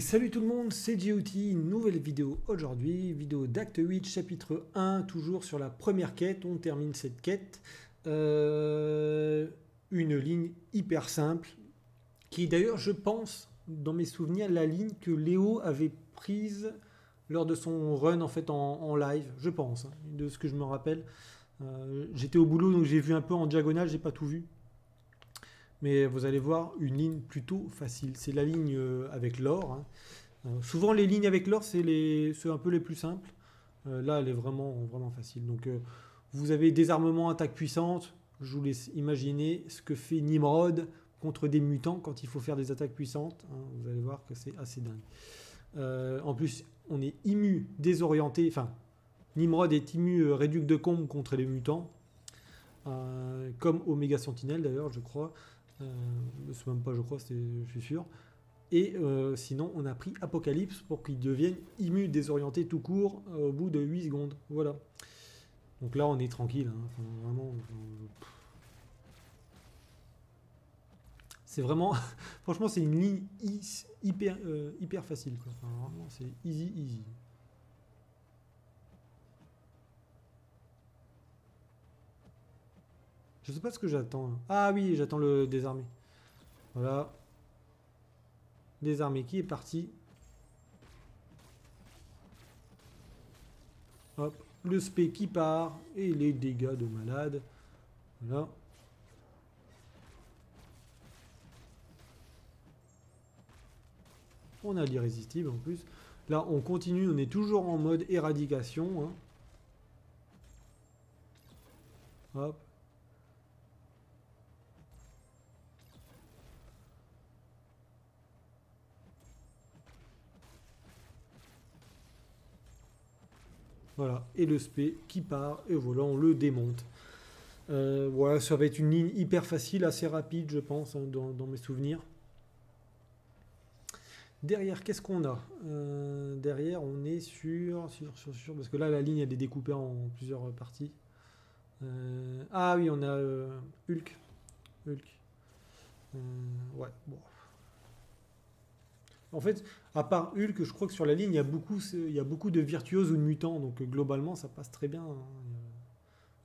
Salut tout le monde, c'est GOT, nouvelle vidéo aujourd'hui, vidéo d'Acte 8, chapitre 1, toujours sur la première quête, on termine cette quête. Euh, une ligne hyper simple, qui d'ailleurs je pense, dans mes souvenirs, la ligne que Léo avait prise lors de son run en fait en, live, je pense, hein, de ce que je me rappelle. Euh, j'étais au boulot donc j'ai vu un peu en diagonale, j'ai pas tout vu. Mais vous allez voir une ligne plutôt facile. C'est la ligne euh, avec l'or. Hein. Euh, souvent les lignes avec l'or c'est un peu les plus simples. là elle est vraiment, vraiment facile. Donc vous avez désarmement, attaque puissante. Je vous laisse imaginer ce que fait Nimrod contre des mutants quand il faut faire des attaques puissantes. Hein. vous allez voir que c'est assez dingue. en plus, on est immu, désorienté. Enfin, Nimrod est immu euh, de combe contre les mutants. Euh, comme Omega Sentinel d'ailleurs, je crois. Euh, même pas je crois, je suis sûr. Et euh, sinon, on a pris Apocalypse pour qu'il devienne immu, désorienté tout court au bout de 8 secondes. Voilà. Donc là, on est tranquille. Hein. vraiment. c'est vraiment. franchement, c'est une ligne hyper, hyper facile. vraiment, c'est easy, easy. Je sais pas ce que j'attends. Ah oui, j'attends le désarmé. Voilà. Désarmé qui est parti? Hop. Le spé qui part. Et les dégâts de malade. Voilà. On a l'irrésistible en plus. Là, on continue. On est toujours en mode éradication. Hein. Hop. Voilà, et le spé qui part, et voilà, on le démonte. Euh, voilà, ça va être une ligne hyper facile, assez rapide, je pense, hein, dans, mes souvenirs. Derrière, qu'est-ce qu'on a? Euh, Derrière, on est sur, sur, sur, parce que là, la ligne, elle est découpée en plusieurs parties. Euh, ah oui, on a Hulk. Hulk. ouais, bon. En fait, à part Hulk, je crois que sur la ligne, il y a beaucoup, de virtuoses ou de mutants, donc euh, globalement, ça passe très bien. Hein.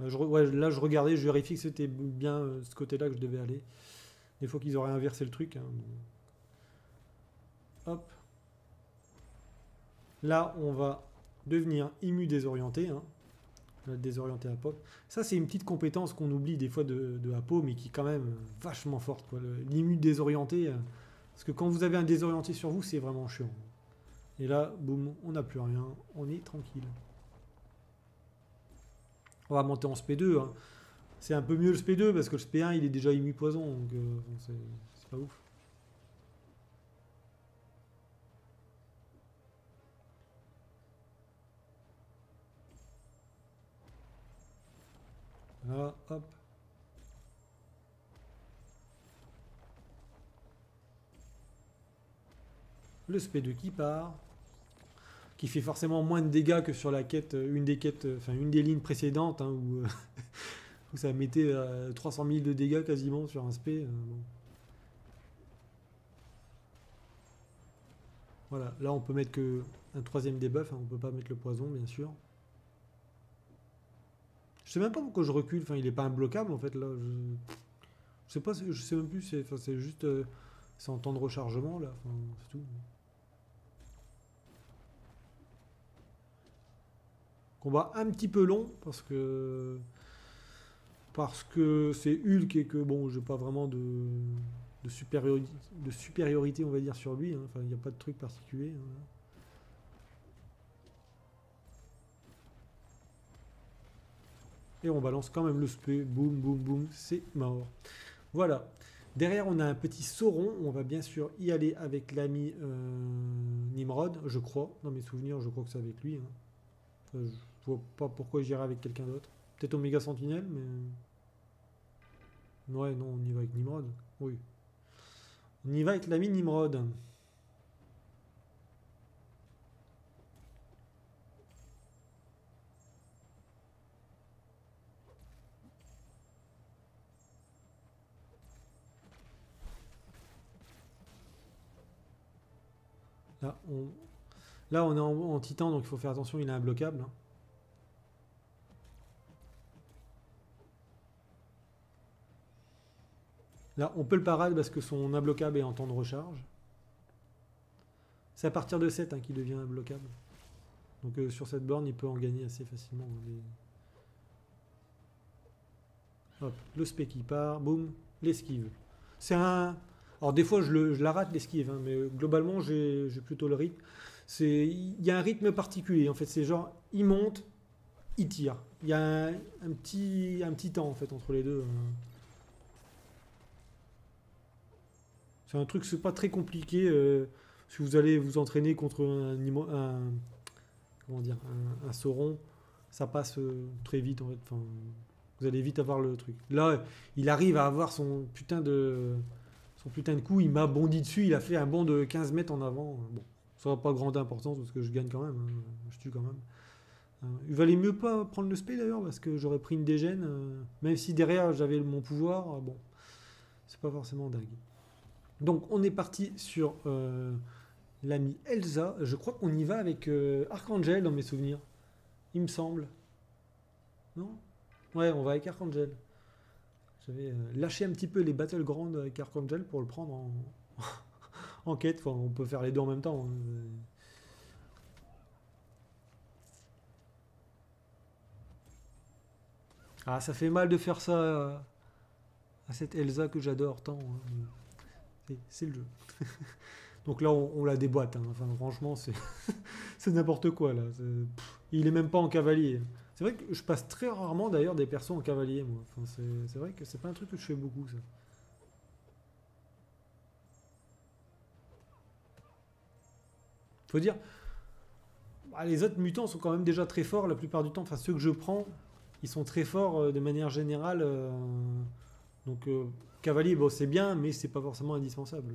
Euh, là, je regardais, je vérifie que c'était bien euh, ce côté-là que je devais aller. Des fois qu'ils auraient inversé le truc. Hein. Hop. Là, on va devenir immu désorienté. Hein. Désorienté à pop. Ça, c'est une petite compétence qu'on oublie des fois de, de Apo, mais qui est quand même vachement forte. L'immu désorienté. Parce que quand vous avez un désorienté sur vous, c'est vraiment chiant. Et là, boum, on n'a plus rien, on est tranquille. On va monter en SP2. Hein. C'est un peu mieux le SP2 parce que le SP1 il est déjà ému poison, donc euh, c'est pas ouf. Là, hop. Le SP2 qui part, qui fait forcément moins de dégâts que sur la quête, euh, une des quêtes, euh, enfin une des lignes précédentes, hein, euh, où, ça mettait 300 000 de dégâts quasiment sur un SP. Voilà, là on peut mettre que un troisième debuff, hein, on peut pas mettre le poison bien sûr. Je sais même pas pourquoi je recule, enfin il est pas imbloquable en fait là. Je, je sais pas, je sais même plus, c'est juste c'est en temps de rechargement là, c'est tout. Combat un petit peu long parce que parce que c'est Hulk et que bon, j'ai pas vraiment de, de, supériorité, de supériorité, on va dire, sur lui. Hein. Enfin, il n'y a pas de truc particulier. Hein. Et on balance quand même le spé. Boum, boum, boum. C'est mort. Voilà. Derrière, on a un petit sauron. On va bien sûr y aller avec l'ami euh, Nimrod, je crois. Dans mes souvenirs, je crois que c'est avec lui. Hein. Vois pas pourquoi j'irai avec quelqu'un d'autre. Peut-être Omega Sentinelle, mais... Ouais, non, on y va avec Nimrod. Oui. On y va avec l'ami Nimrod. Là, on, là, on est en, titan, donc il faut faire attention, il est imbloquable. Hein. Là, on peut le parade parce que son imbloquable est en temps de recharge. C'est à partir de 7 hein, qu'il devient imbloquable. Donc euh, sur cette borne, il peut en gagner assez facilement. Hop, le spé qui part, boum, l'esquive. C'est un... Alors des fois, je, la rate l'esquive, hein, mais globalement, j'ai plutôt le rythme. Il y a un rythme particulier, en fait. C'est genre, il monte, il tire. Il y a un, petit, un petit temps, en fait, entre les deux. Hein. C'est un truc, c'est pas très compliqué. Euh, si vous allez vous entraîner contre un, comment dire, un, sauron, ça passe euh, très vite en fait. Enfin, vous allez vite avoir le truc. Là, il arrive à avoir son putain de son putain de coup, il m'a bondi dessus, il a fait un bond de 15 mètres en avant. Bon, ça n'a pas grande importance parce que je gagne quand même, hein. je tue quand même. Euh, il valait mieux pas prendre le spé d'ailleurs parce que j'aurais pris une dégène, même si derrière j'avais mon pouvoir, bon, c'est pas forcément dingue. Donc on est parti sur euh, l'ami Elsa. Je crois qu'on y va avec euh, Archangel dans mes souvenirs. Il me semble. Non? Ouais, on va avec Archangel. J'avais euh, lâché un petit peu les Battlegrounds avec Archangel pour le prendre en, quête. On peut faire les deux en même temps. Hein. Ah, ça fait mal de faire ça à cette Elsa que j'adore tant. Hein c'est le jeu. Donc là, on, la déboîte. Hein. Enfin, franchement, c'est n'importe quoi là. il est même pas en cavalier. C'est vrai que je passe très rarement d'ailleurs des persos en cavalier, moi. C'est vrai que c'est pas un truc que je fais beaucoup, ça. Faut dire, bah, les autres mutants sont quand même déjà très forts la plupart du temps. Enfin, ceux que je prends, ils sont très forts euh, de manière générale. Euh, donc, euh, cavalier, bon, c'est bien, mais c'est pas forcément indispensable.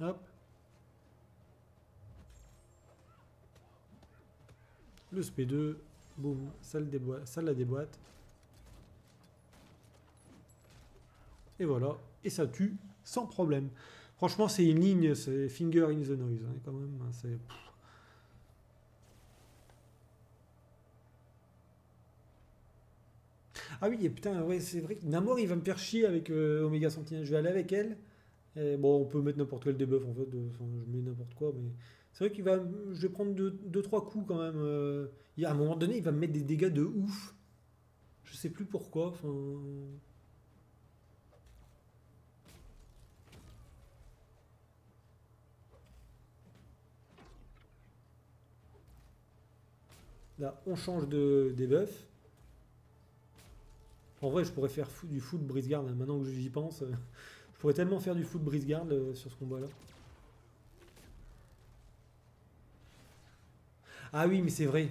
Hop. Le SP2, boum, ça, le déboîte, ça la déboîte. Et voilà, et ça tue sans problème. Franchement, c'est une ligne, c'est finger in the noise, hein, quand même. Hein. Ah oui, et putain, ouais, c'est vrai que Namor, il va me faire chier avec euh, Omega Sentinel. Je vais aller avec elle. bon, on peut mettre n'importe quel debuff, en fait. Je mets n'importe quoi, mais... C'est vrai qu'il va... Je vais prendre 2-3 deux, coups, quand même. Euh, à un moment donné, il va me mettre des dégâts de ouf. Je sais plus pourquoi, enfin... Là, on change de debuff. En vrai, je pourrais faire du foot brise-garde. Hein. Maintenant que j'y pense, euh, je pourrais tellement faire du foot brise-garde euh, sur ce combat-là. Ah oui, mais c'est vrai.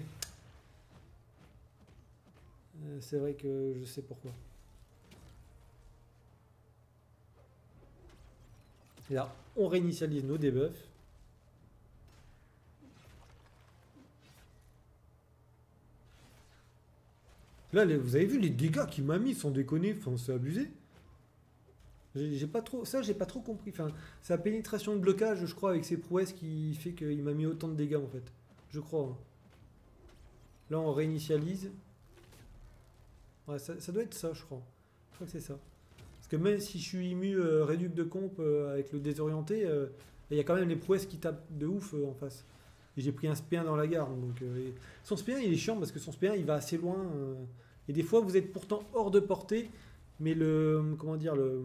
Euh, c'est vrai que je sais pourquoi. Là, on réinitialise nos debuffs. Là, vous avez vu les dégâts qu'il m'a mis, sans déconner, c'est abusé. J'ai pas trop, ça, j'ai pas trop compris. Enfin, sa pénétration de blocage, je crois, avec ses prouesses qui fait qu'il m'a mis autant de dégâts en fait. Je crois. Hein. Là, on réinitialise. Ouais, ça, doit être ça, je crois. Je crois que c'est ça. Parce que même si je suis ému euh, réduc de comp euh, avec le désorienté, euh, il y a quand même les prouesses qui tapent de ouf en face. Et j'ai pris un spé dans la gare. Donc, son spé il est chiant parce que son spé il va assez loin. Et des fois, vous êtes pourtant hors de portée, mais le, comment dire, le,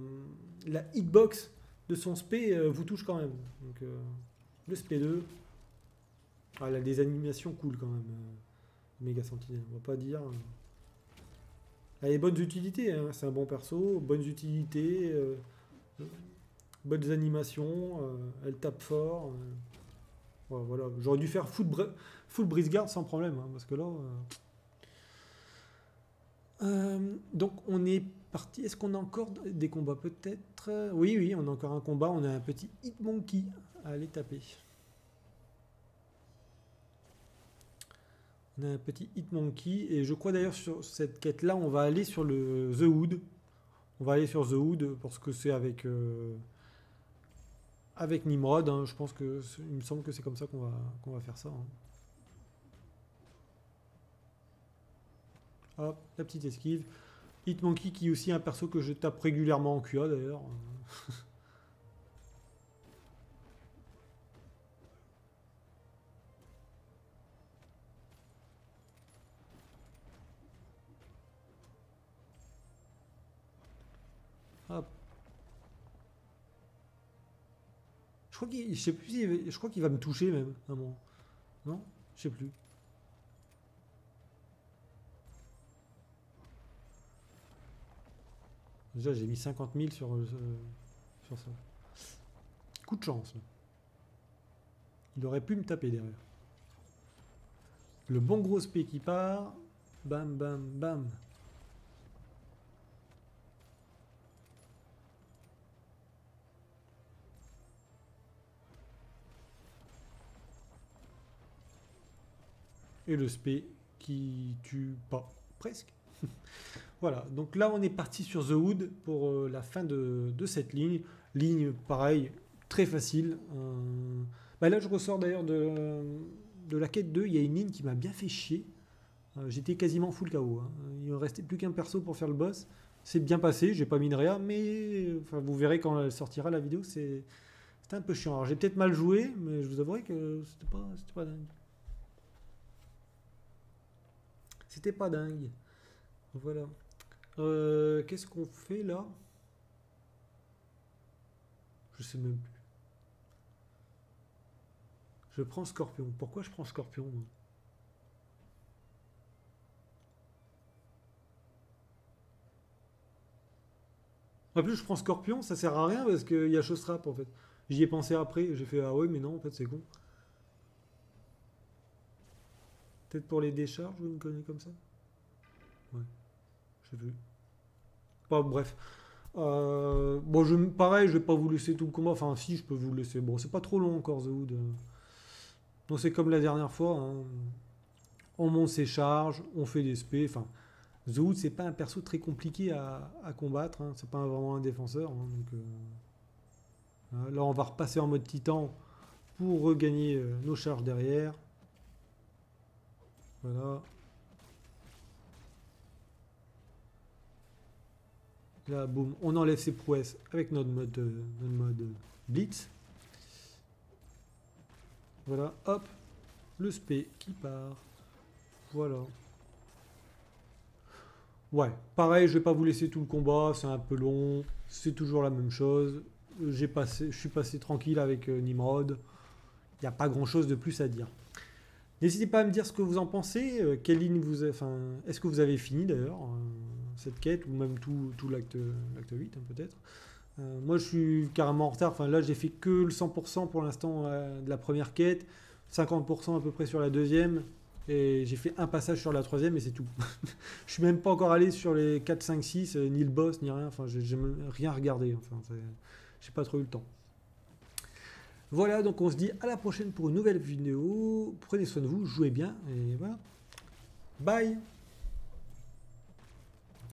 la hitbox de son spé euh, vous touche quand même. Donc, euh, le spé 2, ah, il a des animations cool quand même. Euh, Méga Sentinelle, on va pas dire. Elle a des bonnes utilités, hein. c'est un bon perso, bonnes utilités, bonnes animations, elle tape fort. Voilà, j'aurais dû faire full, brise sans problème, hein, parce que là. Euh, donc on est parti. Est-ce qu'on a encore des combats peut-être? Oui, oui, on a encore un combat. On a un petit Hitmonkey à aller taper. On a un petit Hitmonkey. Et je crois d'ailleurs sur cette quête-là, on va aller sur le The Hood. On va aller sur The Hood parce que c'est avec, euh, avec Nimrod. hein. Je pense que il me semble que c'est comme ça qu'on va, qu'on va faire ça. hein. Hop, la petite esquive. Hitmonkey qui est aussi un perso que je tape régulièrement en QA d'ailleurs. Hop. Je crois qu'il, je sais plus, je crois qu'il va me toucher même, à un moment. Non? Je sais plus. Déjà, j'ai mis 50 000 sur, euh, sur ça. Coup de chance. Il aurait pu me taper derrière. Le bon gros spé qui part. Bam, bam, bam. Et le spé qui tue pas. Presque. Voilà, donc là on est parti sur The Hood pour euh, la fin de, cette ligne. Ligne pareil, très facile. Euh, bah là je ressors d'ailleurs de, la quête 2, il y a une ligne qui m'a bien fait chier. Euh, J'étais quasiment full KO. hein. Il ne restait plus qu'un perso pour faire le boss. C'est bien passé, j'ai pas mis de réa, mais vous verrez quand elle sortira la vidéo, c'est un peu chiant. Alors j'ai peut-être mal joué, mais je vous avouerai que c'était pas, pas dingue. C'était pas dingue. Voilà. Euh, Qu'est-ce qu'on fait là? Je sais même plus. Je prends Scorpion. Pourquoi je prends Scorpion moi? En plus, je prends Scorpion, ça sert à rien parce qu'il y a Chose Trap en fait. J'y ai pensé après, j'ai fait ah ouais, mais non, en fait, c'est con. Peut-être pour les décharges ou une connerie comme ça? Ouais, sais plus. Bon, bref. Euh, bon, je, pareil, je vais pas vous laisser tout le combat. Enfin, si, je peux vous le laisser. Bon, c'est pas trop long encore, The Hood. Donc, c'est comme la dernière fois. hein. On monte ses charges, on fait des spé. Enfin, The Hood, c'est pas un perso très compliqué à, combattre. hein. C'est pas vraiment un défenseur. hein, donc, euh, là, on va repasser en mode titan pour regagner euh, nos charges derrière. Voilà. Là, boum, on enlève ses prouesses avec notre mode, euh, notre euh, Blitz. Voilà, hop, le spé qui part. Voilà. Ouais, pareil, je vais pas vous laisser tout le combat, c'est un peu long, c'est toujours la même chose. J'ai passé, je suis passé tranquille avec euh, Nimrod. Il n'y a pas grand chose de plus à dire. N'hésitez pas à me dire ce que vous en pensez, euh, quelle ligne vous enfin, est-ce que vous avez fini d'ailleurs euh, cette quête ou même tout, l'acte l'acte 8 hein, peut-être. Euh, moi je suis carrément en retard, là j'ai fait que le 100% pour l'instant de la première quête, 50% à peu près sur la deuxième et j'ai fait un passage sur la troisième et c'est tout. je suis même pas encore allé sur les 4, 5, 6, euh, ni le boss ni rien, enfin j'ai rien regardé, enfin j'ai pas trop eu le temps. Voilà, donc on se dit à la prochaine pour une nouvelle vidéo. Prenez soin de vous, jouez bien et voilà. Bye